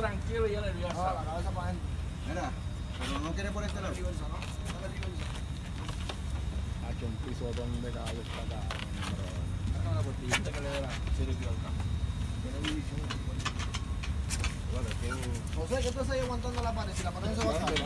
tranquilo y ya le No, la cabeza para adentro. Mira, pero no quiere por este lado. Reversa, ¿no? Dale. Ha hecho un pisotón de caballo está acá. Sácame la portillita que le dé la cirugía al campo. Tiene división. Pues. Bueno, es que José, ¿qué tú estás ahí aguantando la pared? Si la pared se va a caer.